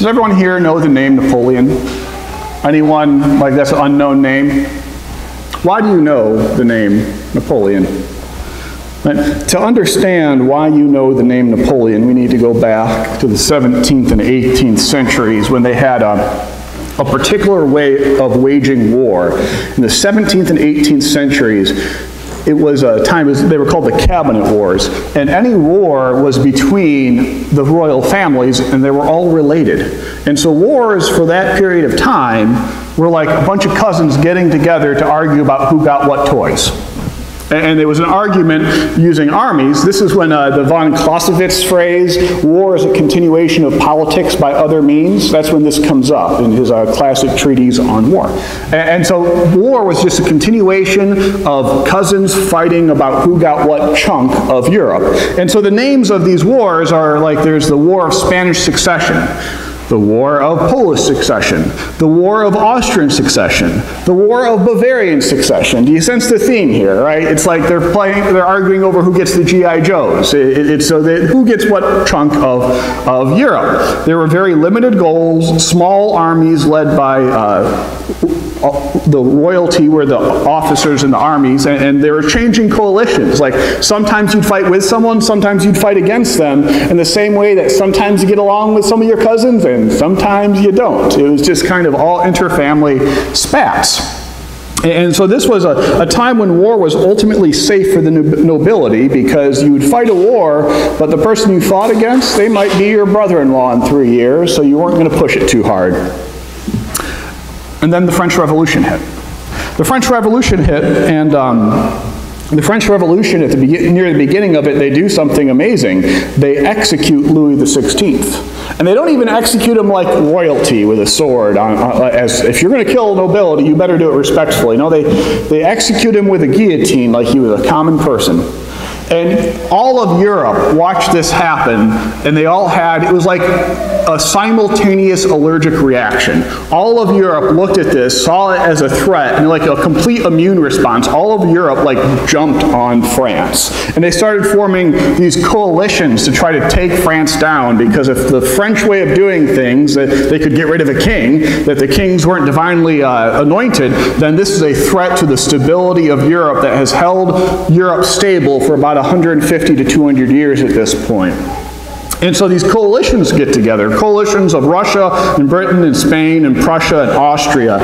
Does everyone here know the name Napoleon? Anyone like that's an unknown name? Why do you know the name Napoleon? To understand why you know the name Napoleon, we need to go back to the 17th and 18th centuries when they had a, a particular way of waging war. In the 17th and 18th centuries, it was a time, they were called the cabinet wars, and any war was between the royal families, and they were all related. And so wars for that period of time were like a bunch of cousins getting together to argue about who got what toys. And there was an argument using armies. This is when uh, the von Clausewitz phrase, war is a continuation of politics by other means, that's when this comes up in his uh, classic treatise on war. And, and, so war was just a continuation of cousins fighting about who got what chunk of Europe. And so the names of these wars are like there's the War of Spanish Succession the War of Polish Succession, the War of Austrian Succession, the War of Bavarian Succession. Do you sense the theme here, right? It's like they're playing, they're arguing over who gets the G.I. Joes. It, it, it's so that who gets what chunk of, of Europe. There were very limited goals, small armies led by uh, the royalty were the officers in the armies, and, and, they were changing coalitions. Like sometimes you'd fight with someone, sometimes you'd fight against them, in the same way that sometimes you get along with some of your cousins and sometimes you don't. It was just kind of all interfamily spats. And so this was a, a, time when war was ultimately safe for the nobility because you would fight a war, but the person you fought against, they might be your brother-in-law in three years, so you weren't going to push it too hard. And then the French Revolution hit. The French Revolution hit, and um, the French Revolution, at the near the beginning of it, they do something amazing. They execute Louis XVI. And they don't even execute him like royalty with a sword. On, uh, as If you're going to kill nobility, you better do it respectfully. No, they, they execute him with a guillotine like he was a common person. And all of Europe watched this happen, and they all had, it was like a simultaneous allergic reaction. All of Europe looked at this, saw it as a threat, and like a complete immune response. All of Europe like jumped on France. And they started forming these coalitions to try to take France down, because if the French way of doing things, that they could get rid of a king, that the kings weren't divinely uh, anointed, then this is a threat to the stability of Europe that has held Europe stable for about 150 to 200 years at this point. And so these coalitions get together, coalitions of Russia and Britain and Spain and Prussia and Austria.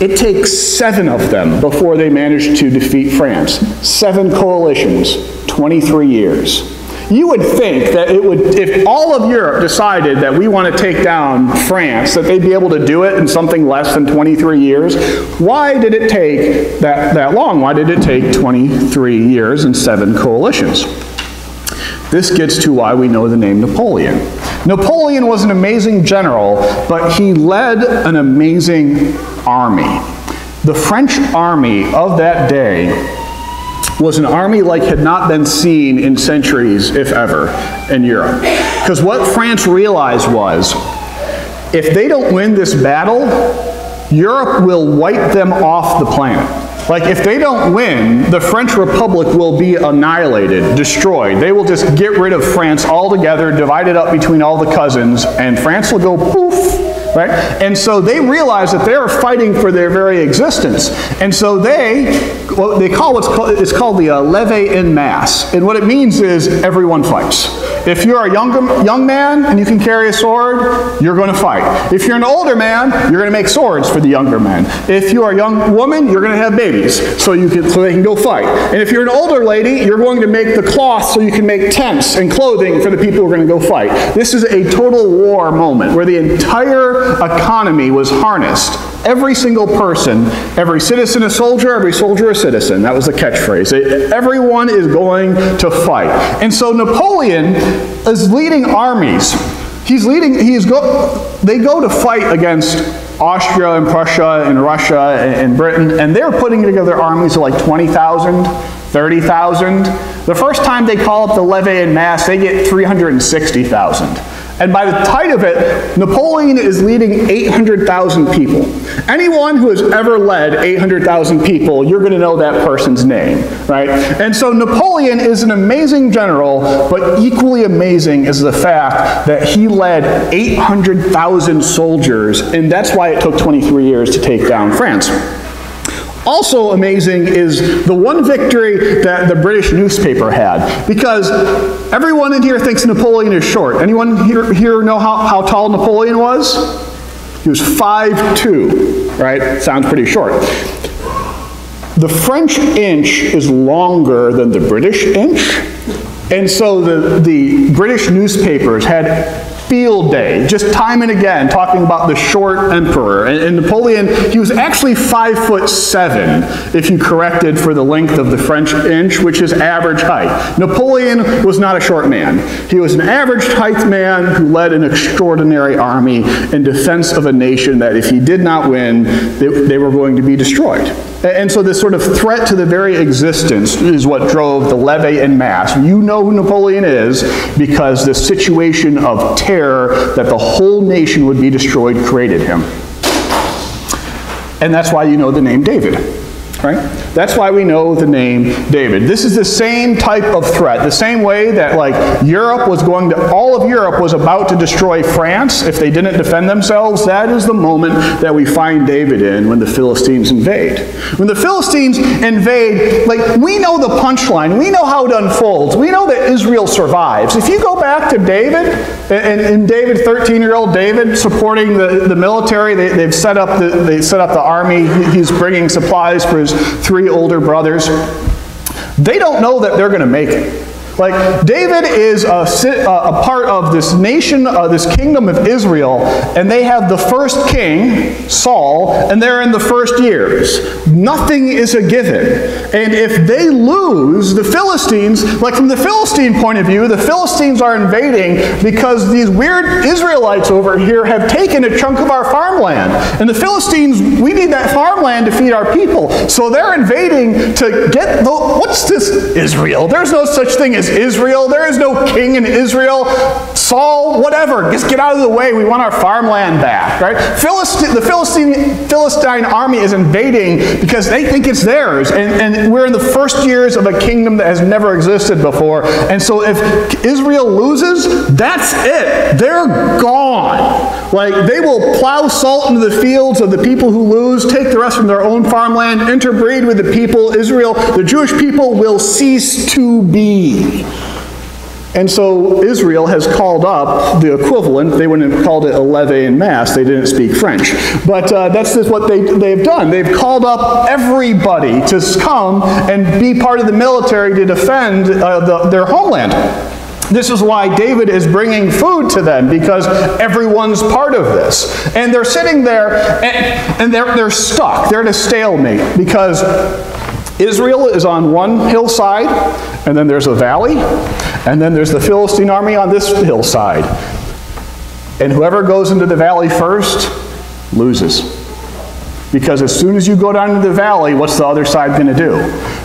It takes seven of them before they manage to defeat France. Seven coalitions, 23 years. You would think that it would, if all of Europe decided that we want to take down France, that they'd be able to do it in something less than 23 years. Why did it take that, that long? Why did it take 23 years and seven coalitions? This gets to why we know the name Napoleon. Napoleon was an amazing general, but he led an amazing army. The French army of that day was an army like had not been seen in centuries, if ever, in Europe. Because what France realized was, if they don't win this battle, Europe will wipe them off the planet. Like, if they don't win, the French Republic will be annihilated, destroyed. They will just get rid of France altogether, divide it up between all the cousins, and France will go poof, right? And so they realize that they are fighting for their very existence. And so they, what they call what's called, it's called the uh, levee en masse. And what it means is everyone fights. If you're a younger, young man and you can carry a sword, you're going to fight. If you're an older man, you're going to make swords for the younger men. If you're a young woman, you're going to have babies so, you can, so they can go fight. And if you're an older lady, you're going to make the cloth so you can make tents and clothing for the people who are going to go fight. This is a total war moment where the entire economy was harnessed Every single person, every citizen a soldier, every soldier a citizen. That was the catchphrase. Everyone is going to fight. And so Napoleon is leading armies. He's leading, he's go, they go to fight against Austria and Prussia and Russia and, Britain, and they're putting together armies of like 20,000, 30,000. The first time they call up the levee en masse, they get 360,000. And by the height of it, Napoleon is leading 800,000 people. Anyone who has ever led 800,000 people, you're going to know that person's name, right? And so Napoleon is an amazing general, but equally amazing is the fact that he led 800,000 soldiers, and that's why it took 23 years to take down France. Also amazing is the one victory that the British newspaper had, because everyone in here thinks Napoleon is short. Anyone here, here know how, how tall Napoleon was? He was 5'2", right? Sounds pretty short. The French inch is longer than the British inch, and so the, the British newspapers had field day, just time and again, talking about the short emperor. And, and, Napoleon, he was actually five foot seven, if you corrected for the length of the French inch, which is average height. Napoleon was not a short man. He was an average height man who led an extraordinary army in defense of a nation that if he did not win, they, they were going to be destroyed. And so this sort of threat to the very existence is what drove the levee en masse. You know who Napoleon is because the situation of terror that the whole nation would be destroyed created him. And that's why you know the name David right? That's why we know the name David. This is the same type of threat, the same way that like Europe was going to, all of Europe was about to destroy France if they didn't defend themselves. That is the moment that we find David in when the Philistines invade. When the Philistines invade, like we know the punchline, we know how it unfolds, we know that Israel survives. If you go back to David, and, and David, 13-year-old David, supporting the, the military, they, have set up the, they set up the army, he's bringing supplies for his three older brothers. They don't know that they're going to make it. Like, David is a, a part of this nation, uh, this kingdom of Israel, and they have the first king, Saul, and they're in the first years. Nothing is a given. And if they lose, the Philistines, like from the Philistine point of view, the Philistines are invading because these weird Israelites over here have taken a chunk of our farmland. And the Philistines, we need that farmland to feed our people. So they're invading to get the, what's this Israel? There's no such thing as Israel. There is no king in Israel. Saul, whatever. Just get out of the way. We want our farmland back, right? Philistine, the Philistine, Philistine army is invading because they think it's theirs. And, and we're in the first years of a kingdom that has never existed before. And so if Israel loses, that's it. They're gone. Like, they will plow salt into the fields of the people who lose, take the rest from their own farmland, interbreed with the people. Israel, the Jewish people will cease to be. And so Israel has called up the equivalent, they wouldn't have called it a levee en masse, they didn't speak French. But uh, that's just what they, they've done. They've called up everybody to come and be part of the military to defend uh, the, their homeland. This is why David is bringing food to them, because everyone's part of this. And they're sitting there, and, and they're, they're stuck. They're at a stalemate, because Israel is on one hillside, and then there's a valley, and then there's the Philistine army on this hillside. And whoever goes into the valley first loses. Because as soon as you go down into the valley, what's the other side going to do?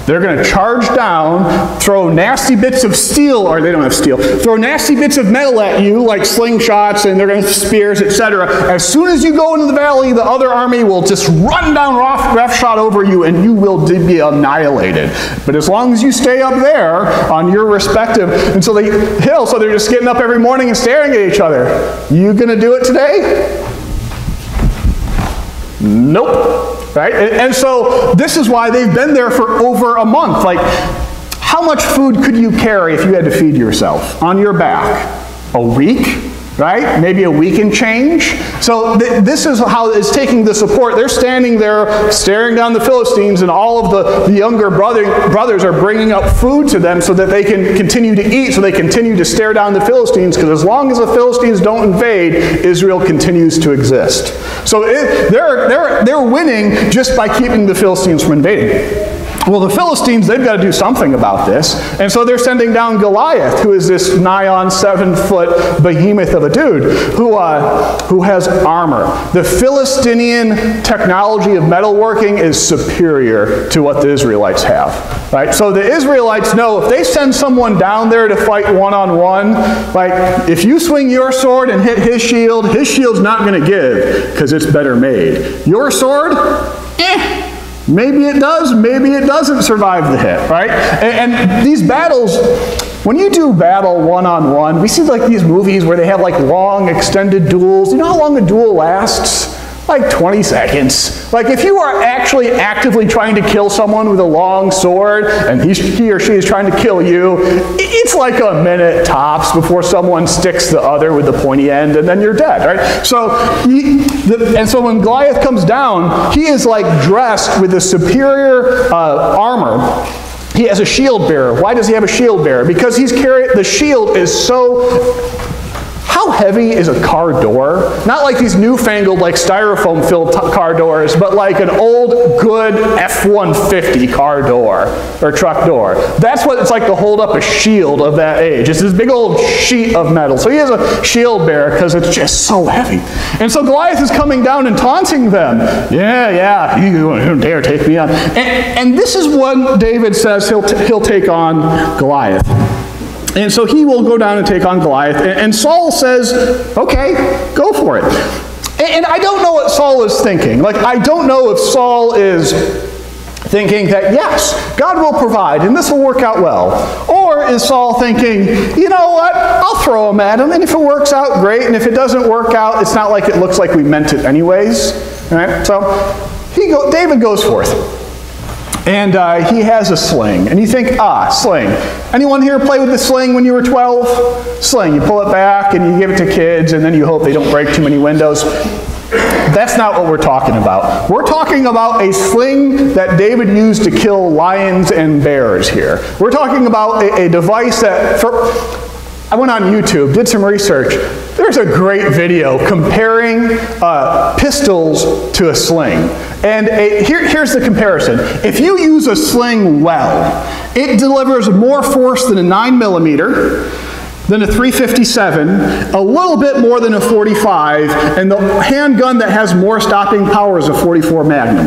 They're going to charge down, throw nasty bits of steel, or they don't have steel, throw nasty bits of metal at you, like slingshots, and they're going to spears, etc. As soon as you go into the valley, the other army will just run down rough, roughshod over you, and you will be annihilated. But as long as you stay up there on your respective, and so they hill, so they're just getting up every morning and staring at each other. You going to do it today? Nope. Right? And, and so this is why they've been there for over a month. Like, how much food could you carry if you had to feed yourself on your back? A week? Right? Maybe a week and change. So th this is how it's taking the support. They're standing there staring down the Philistines, and all of the, the younger brother, brothers are bringing up food to them so that they can continue to eat, so they continue to stare down the Philistines, because as long as the Philistines don't invade, Israel continues to exist. So it, they're, they're, they're winning just by keeping the Philistines from invading. Well, the Philistines, they've got to do something about this. And so they're sending down Goliath, who is this nigh on seven foot behemoth of a dude who, uh, who has armor. The Philistinian technology of metalworking is superior to what the Israelites have. Right? So the Israelites know if they send someone down there to fight one on one, like if you swing your sword and hit his shield, his shield's not going to give because it's better made. Your sword, eh Maybe it does, maybe it doesn't survive the hit, right? And, and these battles, when you do battle one-on-one, we see like these movies where they have like long extended duels. You know how long a duel lasts? Like 20 seconds. Like if you are actually actively trying to kill someone with a long sword and he, he, or she is trying to kill you, it's like a minute tops before someone sticks the other with the pointy end and then you're dead, right? So, he, the, and so when Goliath comes down, he is like dressed with a superior uh, armor. He has a shield bearer. Why does he have a shield bearer? Because he's carrying, the shield is so how heavy is a car door? Not like these newfangled, like styrofoam filled car doors, but like an old, good F 150 car door or truck door. That's what it's like to hold up a shield of that age. It's this big old sheet of metal. So he has a shield bearer because it's just so heavy. And so Goliath is coming down and taunting them. Yeah, yeah, you don't dare take me on. And, and this is what David says he'll, he'll take on Goliath. And so he will go down and take on Goliath. And Saul says, okay, go for it. And I don't know what Saul is thinking. Like, I don't know if Saul is thinking that, yes, God will provide and this will work out well. Or is Saul thinking, you know what, I'll throw him at him, and if it works out, great, and if it doesn't work out, it's not like it looks like we meant it anyways. All right? So he go, David goes forth. And uh, he has a sling. And you think, ah, sling. Anyone here play with the sling when you were 12? Sling. You pull it back and you give it to kids, and then you hope they don't break too many windows. That's not what we're talking about. We're talking about a sling that David used to kill lions and bears here. We're talking about a, a device that, for, I went on YouTube, did some research. There's a great video comparing uh, pistols to a sling. And a, here, here's the comparison. If you use a sling well, it delivers more force than a 9 millimeter, than a 357, a little bit more than a 45, and the handgun that has more stopping power is a 44 Magnum.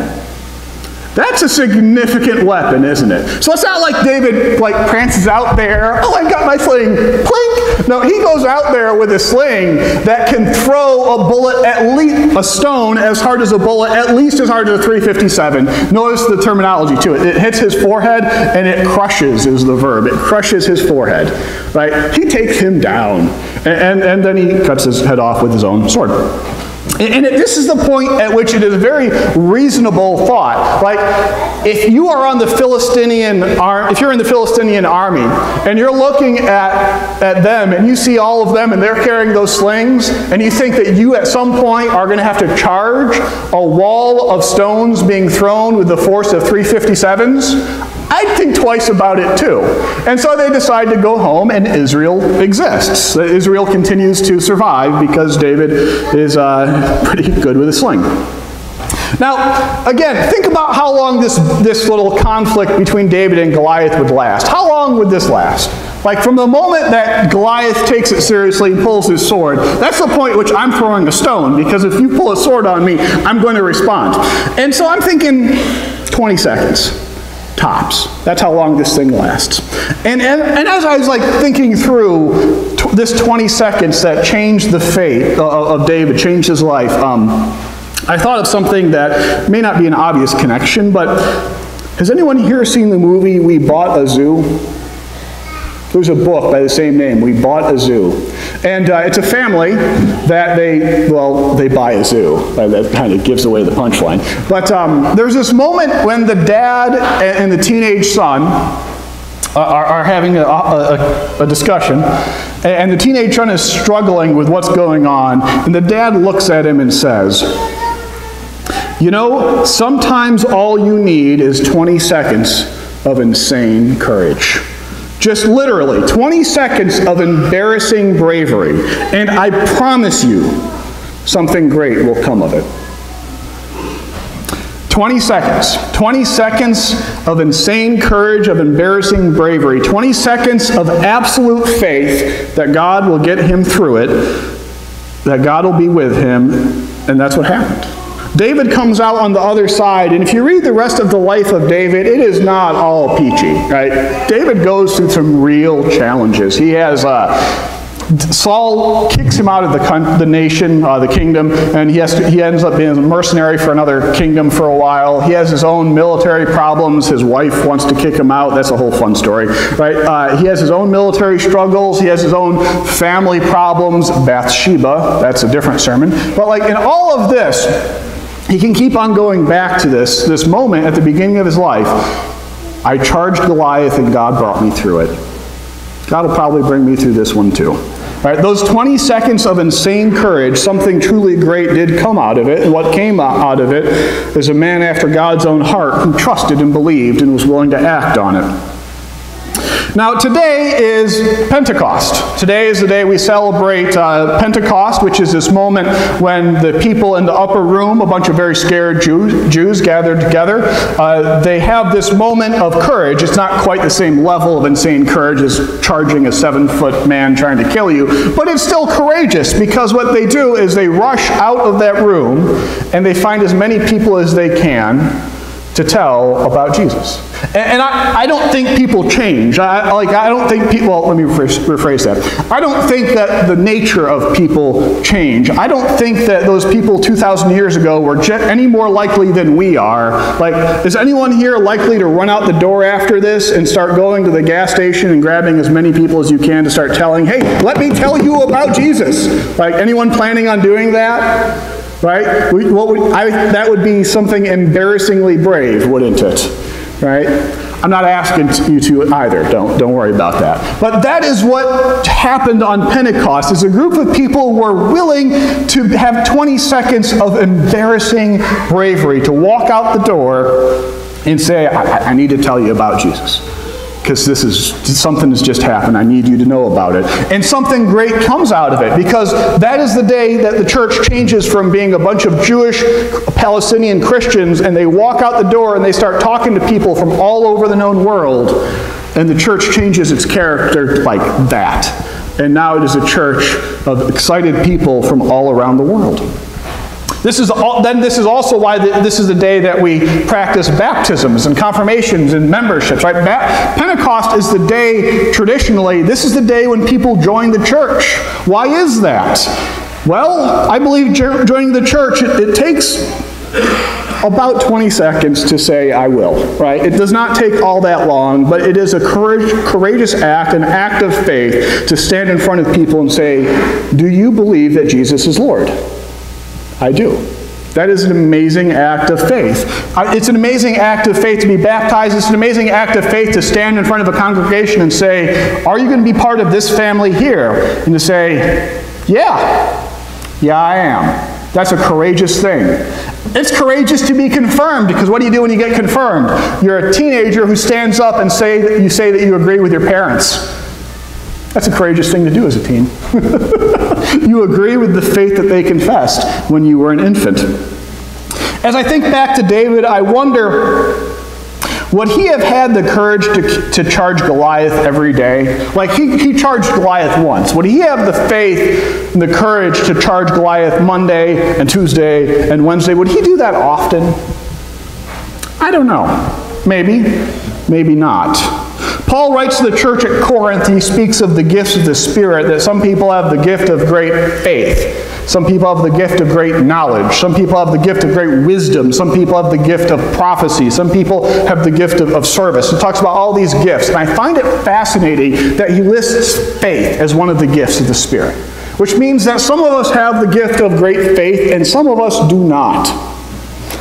That's a significant weapon, isn't it? So it's not like David like prances out there, oh, I've got my sling, plink. No, he goes out there with a sling that can throw a bullet at least, a stone as hard as a bullet, at least as hard as a 357. Notice the terminology to it. It hits his forehead and it crushes is the verb. It crushes his forehead, right? He takes him down and, and, and then he cuts his head off with his own sword. And this is the point at which it is a very reasonable thought. Like, if you are on the Philistinian, if you're in the Philistinian army, and you're looking at, at them, and you see all of them, and they're carrying those slings, and you think that you at some point are going to have to charge a wall of stones being thrown with the force of 357s, I'd think twice about it too. And so they decide to go home, and Israel exists. Israel continues to survive because David is uh, pretty good with a sling. Now, again, think about how long this, this little conflict between David and Goliath would last. How long would this last? Like from the moment that Goliath takes it seriously and pulls his sword, that's the point which I'm throwing a stone, because if you pull a sword on me, I'm going to respond. And so I'm thinking 20 seconds tops. That's how long this thing lasts. And, and, and as I was like thinking through this 20 seconds that changed the fate of, of David, changed his life, um, I thought of something that may not be an obvious connection, but has anyone here seen the movie We Bought a Zoo? There's a book by the same name, We Bought a Zoo. And uh, it's a family that they, well, they buy a zoo. Uh, that kind of gives away the punchline. But um, there's this moment when the dad and the teenage son are, are having a, a, a, discussion, and the teenage son is struggling with what's going on, and the dad looks at him and says, You know, sometimes all you need is 20 seconds of insane courage. Just literally 20 seconds of embarrassing bravery, and I promise you, something great will come of it. 20 seconds. 20 seconds of insane courage, of embarrassing bravery. 20 seconds of absolute faith that God will get him through it, that God will be with him, and that's what happened. David comes out on the other side, and if you read the rest of the life of David, it is not all peachy, right? David goes through some real challenges. He has uh, Saul kicks him out of the, the nation, uh, the kingdom, and he, has to, he ends up being a mercenary for another kingdom for a while. He has his own military problems. His wife wants to kick him out. That's a whole fun story, right? Uh, he has his own military struggles. He has his own family problems. Bathsheba, that's a different sermon. But like in all of this, he can keep on going back to this, this moment at the beginning of his life. I charged Goliath and God brought me through it. God will probably bring me through this one too. Right, those 20 seconds of insane courage, something truly great did come out of it. And what came out of it is a man after God's own heart who trusted and believed and was willing to act on it. Now, today is Pentecost. Today is the day we celebrate uh, Pentecost, which is this moment when the people in the upper room, a bunch of very scared Jews, Jews gathered together, uh, they have this moment of courage. It's not quite the same level of insane courage as charging a seven foot man trying to kill you, but it's still courageous because what they do is they rush out of that room and they find as many people as they can to tell about Jesus. And, and I, I, don't think people change. I, like, I don't think people, well, let me rephrase, rephrase that. I don't think that the nature of people change. I don't think that those people 2,000 years ago were any more likely than we are. Like, is anyone here likely to run out the door after this and start going to the gas station and grabbing as many people as you can to start telling, hey, let me tell you about Jesus? Like, anyone planning on doing that? Right? Would, I, that would be something embarrassingly brave, wouldn't it? Right? I'm not asking you to either. Don't, don't worry about that. But that is what happened on Pentecost. Is a group of people were willing to have 20 seconds of embarrassing bravery to walk out the door and say, I, I need to tell you about Jesus because this is something has just happened. I need you to know about it. And something great comes out of it because that is the day that the church changes from being a bunch of Jewish Palestinian Christians and they walk out the door and they start talking to people from all over the known world. And the church changes its character like that. And now it is a church of excited people from all around the world. This is all, then this is also why the, this is the day that we practice baptisms and confirmations and memberships, right? Pentecost is the day, traditionally, this is the day when people join the church. Why is that? Well, I believe joining the church, it, it takes about 20 seconds to say, I will, right? It does not take all that long, but it is a courage, courageous act, an act of faith to stand in front of people and say, Do you believe that Jesus is Lord? I do. That is an amazing act of faith. It's an amazing act of faith to be baptized. It's an amazing act of faith to stand in front of a congregation and say, Are you going to be part of this family here? And to say, Yeah, yeah, I am. That's a courageous thing. It's courageous to be confirmed because what do you do when you get confirmed? You're a teenager who stands up and say that you say that you agree with your parents. That's a courageous thing to do as a teen. you agree with the faith that they confessed when you were an infant. As I think back to David, I wonder would he have had the courage to, to charge Goliath every day? Like he, he charged Goliath once. Would he have the faith and the courage to charge Goliath Monday and Tuesday and Wednesday? Would he do that often? I don't know. Maybe, maybe not. Paul writes to the church at Corinth, he speaks of the gifts of the Spirit, that some people have the gift of great faith. Some people have the gift of great knowledge. Some people have the gift of great wisdom. Some people have the gift of prophecy. Some people have the gift of, of service. He talks about all these gifts. And I find it fascinating that he lists faith as one of the gifts of the Spirit, which means that some of us have the gift of great faith and some of us do not.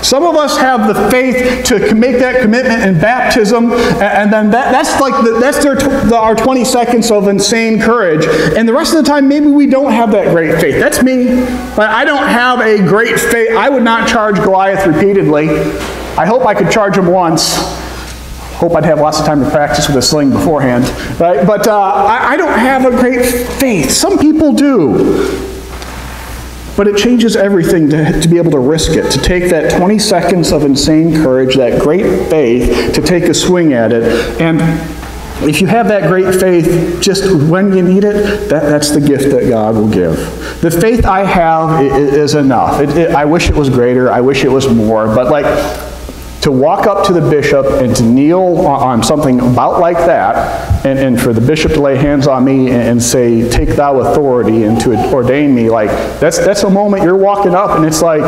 Some of us have the faith to make that commitment in baptism, and then that, that's like the, that's their, the, our 20 seconds of insane courage. And the rest of the time, maybe we don't have that great faith. That's me. But I don't have a great faith. I would not charge Goliath repeatedly. I hope I could charge him once. Hope I'd have lots of time to practice with a sling beforehand. Right? But uh, I, I don't have a great faith. Some people do. But it changes everything to, to be able to risk it, to take that 20 seconds of insane courage, that great faith, to take a swing at it. And if you have that great faith just when you need it, that, that's the gift that God will give. The faith I have is enough. It, it, I wish it was greater. I wish it was more. But like, to walk up to the bishop and to kneel on something about like that, and, and for the bishop to lay hands on me and, say, take thou authority, and to ordain me, like, that's, that's a moment you're walking up and it's like,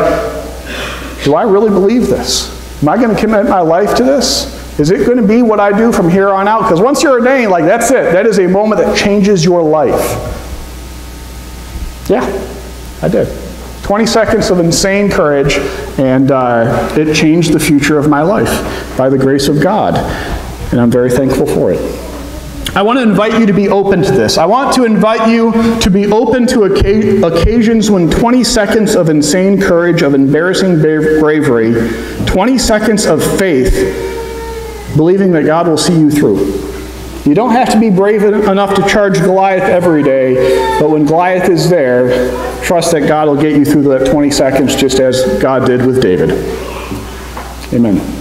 do I really believe this? Am I going to commit my life to this? Is it going to be what I do from here on out? Because once you're ordained, like that's it. That is a moment that changes your life. Yeah, I did. 20 seconds of insane courage, and uh, it changed the future of my life by the grace of God. And I'm very thankful for it. I want to invite you to be open to this. I want to invite you to be open to occasions when 20 seconds of insane courage, of embarrassing bravery, 20 seconds of faith believing that God will see you through. You don't have to be brave enough to charge Goliath every day, but when Goliath is there, trust that God will get you through that 20 seconds just as God did with David. Amen.